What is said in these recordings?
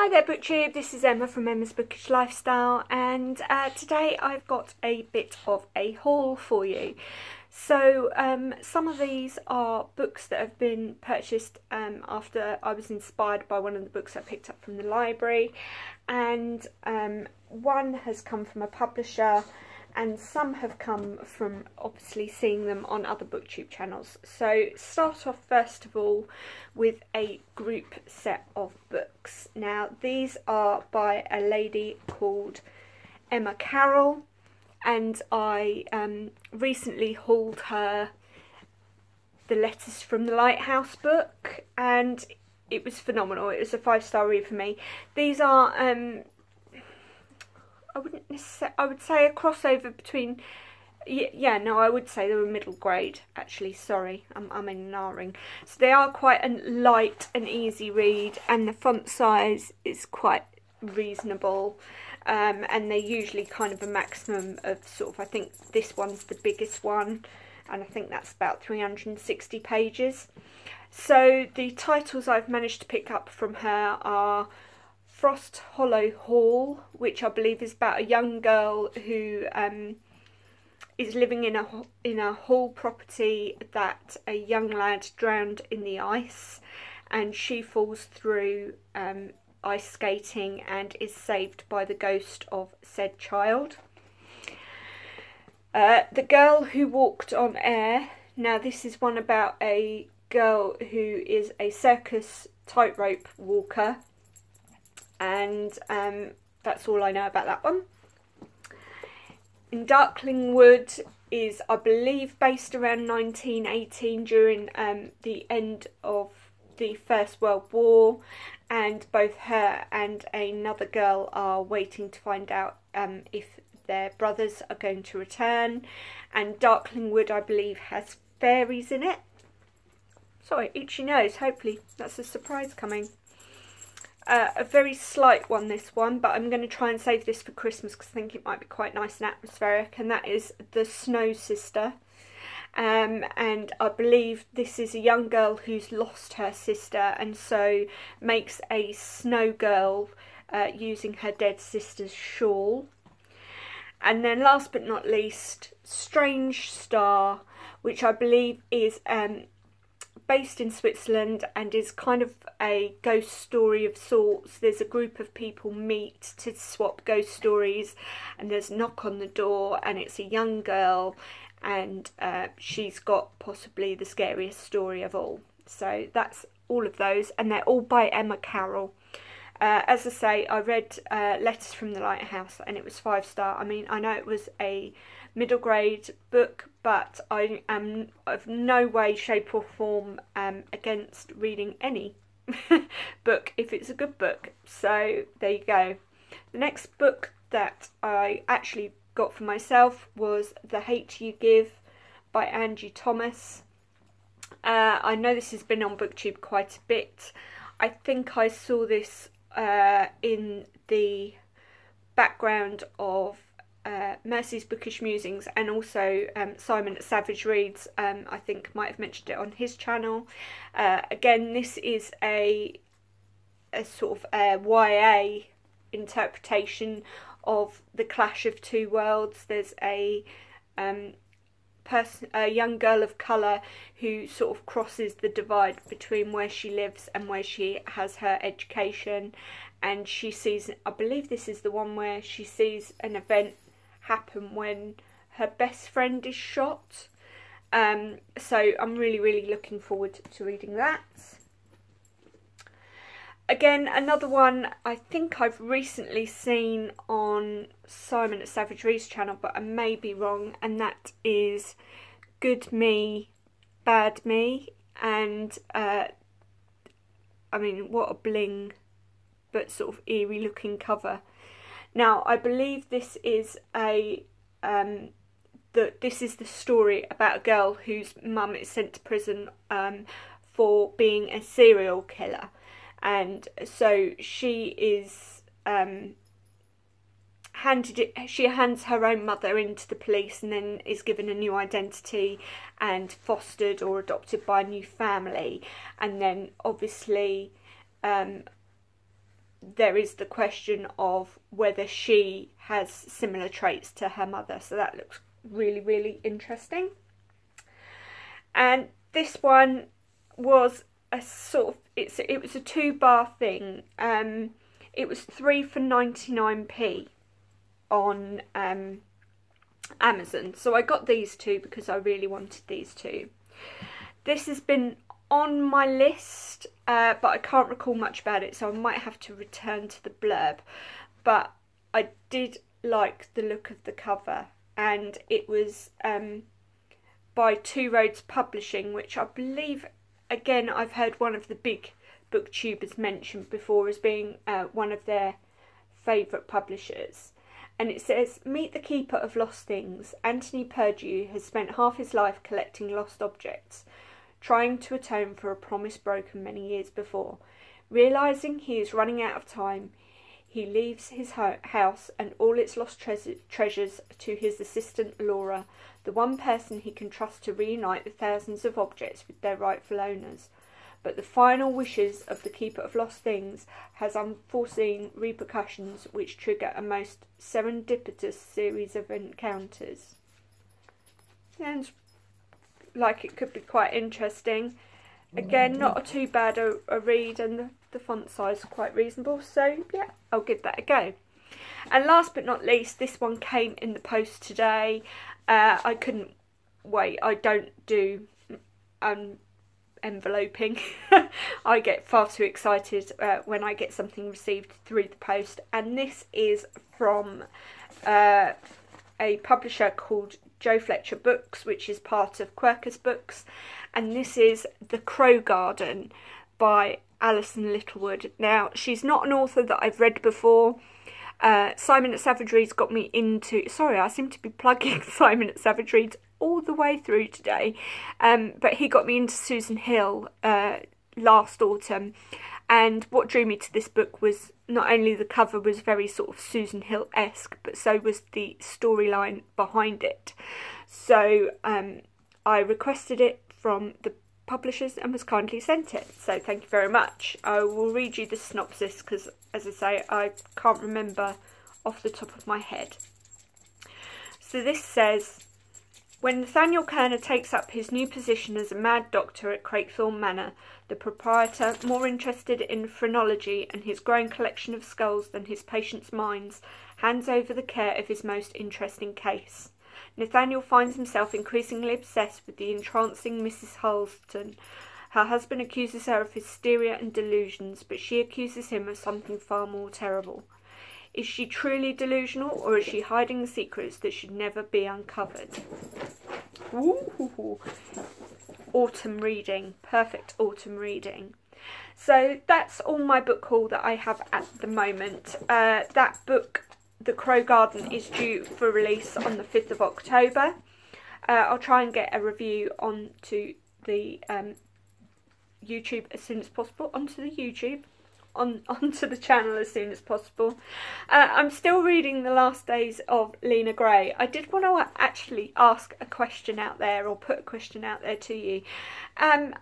Hi there BookTube, this is Emma from Emma's Bookish Lifestyle and uh, today I've got a bit of a haul for you. So um, some of these are books that have been purchased um, after I was inspired by one of the books I picked up from the library and um, one has come from a publisher and some have come from obviously seeing them on other booktube channels. So start off first of all with a group set of books. Now these are by a lady called Emma Carroll and I um, recently hauled her the Letters from the Lighthouse book and it was phenomenal. It was a five star read for me. These are um, I wouldn't necessarily, I would say a crossover between, yeah, no, I would say they were middle grade, actually, sorry, I'm, I'm in narring. So they are quite a light and easy read, and the font size is quite reasonable. Um, and they're usually kind of a maximum of sort of, I think this one's the biggest one, and I think that's about 360 pages. So the titles I've managed to pick up from her are Frost Hollow Hall, which I believe is about a young girl who um, is living in a in a hall property that a young lad drowned in the ice, and she falls through um, ice skating and is saved by the ghost of said child. Uh, the Girl Who Walked on Air. Now, this is one about a girl who is a circus tightrope walker and um, that's all I know about that one. In Darkling Wood is, I believe, based around 1918 during um, the end of the First World War, and both her and another girl are waiting to find out um, if their brothers are going to return. And Darkling Wood, I believe, has fairies in it. Sorry, itchy nose. Hopefully, that's a surprise coming. A very slight one, this one, but I'm going to try and save this for Christmas because I think it might be quite nice and atmospheric, and that is The Snow Sister. Um, and I believe this is a young girl who's lost her sister and so makes a snow girl uh, using her dead sister's shawl. And then last but not least, Strange Star, which I believe is um, based in Switzerland and is kind of a ghost story of sorts. There's a group of people meet to swap ghost stories, and there's knock on the door, and it's a young girl, and uh, she's got possibly the scariest story of all. So that's all of those, and they're all by Emma Carroll. Uh, as I say, I read uh, Letters from the Lighthouse and it was five star. I mean, I know it was a middle grade book, but I am of no way, shape, or form um, against reading any book if it's a good book. So there you go. The next book that I actually got for myself was The Hate You Give by Angie Thomas. Uh, I know this has been on BookTube quite a bit. I think I saw this uh, in the background of uh, Mercy's Bookish Musings and also um, Simon at Savidge Reads, um, I think might have mentioned it on his channel. Uh, again, this is a, a sort of a YA interpretation of the clash of two worlds. There's a um, person, a young girl of colour who sort of crosses the divide between where she lives and where she has her education and she sees I believe this is the one where she sees an event happen when her best friend is shot. Um, so I'm really, really looking forward to reading that. Again, another one I think I've recently seen on Simon at Savidge Reads channel, but I may be wrong, and that is Good Me, Bad Me, and uh, I mean, what a bling, but sort of eerie looking cover. Now, I believe this is a um, this is the story about a girl whose mum is sent to prison um, for being a serial killer, and so she is um, handed it. She hands her own mother into the police, and then is given a new identity and fostered or adopted by a new family, and then obviously. Um, there is the question of whether she has similar traits to her mother. So that looks really, really interesting. And this one was a sort of it's it was a two bar thing. Um, it was three for ninety nine p on um, Amazon. So I got these two because I really wanted these two. This has been on my list, uh, but I can't recall much about it, so I might have to return to the blurb. But I did like the look of the cover, and it was um, by Two Roads Publishing, which I believe, again, I've heard one of the big booktubers mentioned before as being uh, one of their favourite publishers. And it says, Meet the Keeper of Lost Things. Anthony Peardew has spent half his life collecting lost objects trying to atone for a promise broken many years before. Realizing he is running out of time, he leaves his ho- house and all its lost tre- treasures to his assistant Laura, the one person he can trust to reunite the thousands of objects with their rightful owners. But the final wishes of the Keeper of Lost Things has unforeseen repercussions which trigger a most serendipitous series of encounters. Sounds like it could be quite interesting. Again, not a too bad a, a read, and the, the font size quite reasonable. So yeah, I'll give that a go. And last but not least, this one came in the post today. Uh, I couldn't wait. I don't do um, enveloping. I get far too excited uh, when I get something received through the post, and this is from uh, a publisher called Jo Fletcher Books, which is part of Quercus Books, and this is The Crow Garden by Alison Littlewood. Now, she's not an author that I've read before. Uh, Simon at Savidge Reads got me into. Sorry, I seem to be plugging Simon at Savidge all the way through today, um, but he got me into Susan Hill uh, last autumn, and what drew me to this book was not only the cover was very sort of Susan Hill esque, but so was the storyline behind it. So um, I requested it from the publishers and was kindly sent it. So thank you very much. I will read you the synopsis because, as I say, I can't remember off the top of my head. So this says when Nathaniel Kerner takes up his new position as a mad doctor at Crakethorne Manor, the proprietor, more interested in phrenology and his growing collection of skulls than his patients' minds, hands over the care of his most interesting case. Nathaniel finds himself increasingly obsessed with the entrancing Mrs. Harleston. Her husband accuses her of hysteria and delusions, but she accuses him of something far more terrible. Is she truly delusional, or is she hiding secrets that should never be uncovered? Ooh. Autumn reading, perfect autumn reading. So that's all my book haul that I have at the moment. Uh, that book, The Crow Garden, is due for release on the 5th of October. Uh, I'll try and get a review onto the um, YouTube as soon as possible, onto the YouTube on onto the channel as soon as possible. Uh, I'm still reading The Last Days of Leda Grey. I did want to actually ask a question out there or put a question out there to you. Um,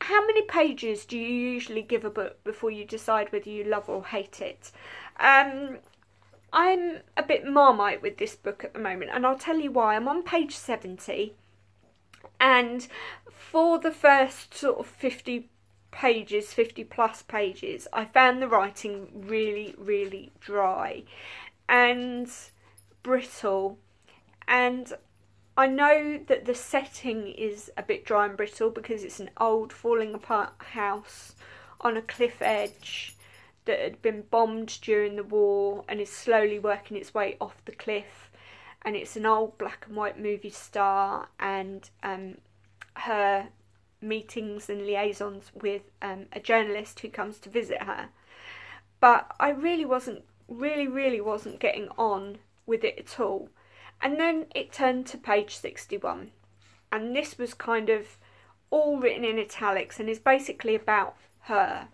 how many pages do you usually give a book before you decide whether you love or hate it? Um, I'm a bit marmite with this book at the moment, and I'll tell you why. I'm on page 70, and for the first sort of 50 pages, 50 plus pages, I found the writing really, really dry and brittle. And I know that the setting is a bit dry and brittle because it's an old, falling apart house on a cliff edge that had been bombed during the war and is slowly working its way off the cliff. And it's an old black and white movie star, and um, her meetings and liaisons with um, a journalist who comes to visit her. But I really wasn't, really, really wasn't getting on with it at all. And then it turned to page 61. And this was kind of all written in italics and is basically about her,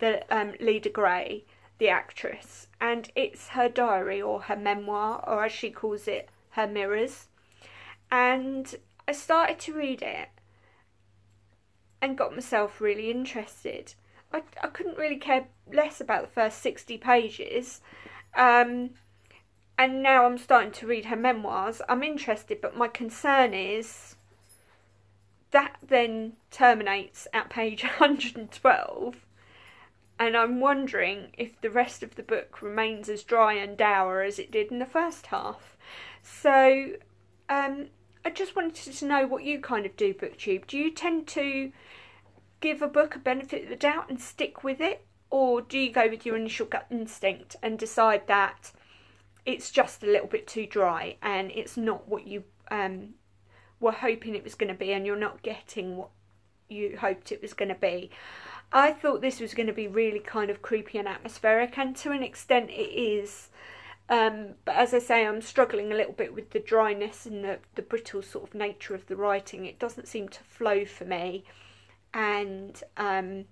the um, Leda Grey, the actress. And it's her diary or her memoir, or as she calls it, her mirrors. And I started to read it and got myself really interested. I, I couldn't really care less about the first 60 pages. Um, and now I'm starting to read her memoirs. I'm interested, but my concern is that then terminates at page 112 and I'm wondering if the rest of the book remains as dry and dour as it did in the first half. So um, I just wanted to know what you kind of do, BookTube. Do you tend to give a book a benefit of the doubt and stick with it? Or do you go with your initial gut instinct and decide that it's just a little bit too dry and it's not what you um, were hoping it was going to be and you're not getting what you hoped it was going to be? I thought this was going to be really kind of creepy and atmospheric, and to an extent it is. Um, but as I say, I'm struggling a little bit with the dryness and the, the brittle sort of nature of the writing. It doesn't seem to flow for me, and um,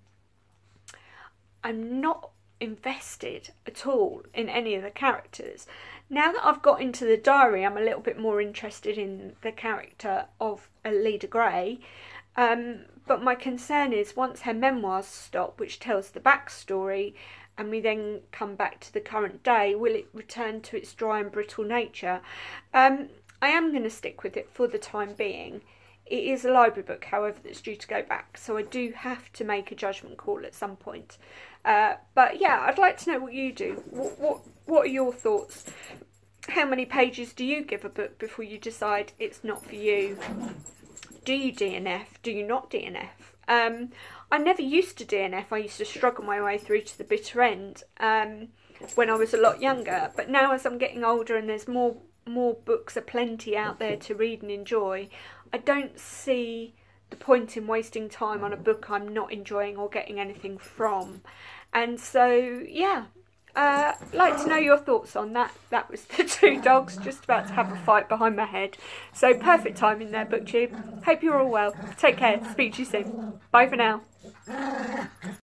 I'm not invested at all in any of the characters. Now that I've got into the diary, I'm a little bit more interested in the character of Alida Grey. Um, but my concern is once her memoirs stop, which tells the backstory, and we then come back to the current day, will it return to its dry and brittle nature? Um, I am going to stick with it for the time being. It is a library book, however, that's due to go back, so I do have to make a judgment call at some point. Uh, but yeah, I'd like to know what you do. What, what what are your thoughts? How many pages do you give a book before you decide it's not for you? Do you DNF? Do you not DNF? Um, I never used to DNF. I used to struggle my way through to the bitter end um, when I was a lot younger. But now, as I'm getting older and there's more more books aplenty out there to read and enjoy, I don't see the point in wasting time on a book I'm not enjoying or getting anything from. And so, yeah, uh, like to know your thoughts on that. That was the two dogs just about to have a fight behind my head. So perfect timing there, BookTube. Hope you're all well. Take care. Speak to you soon. Bye for now.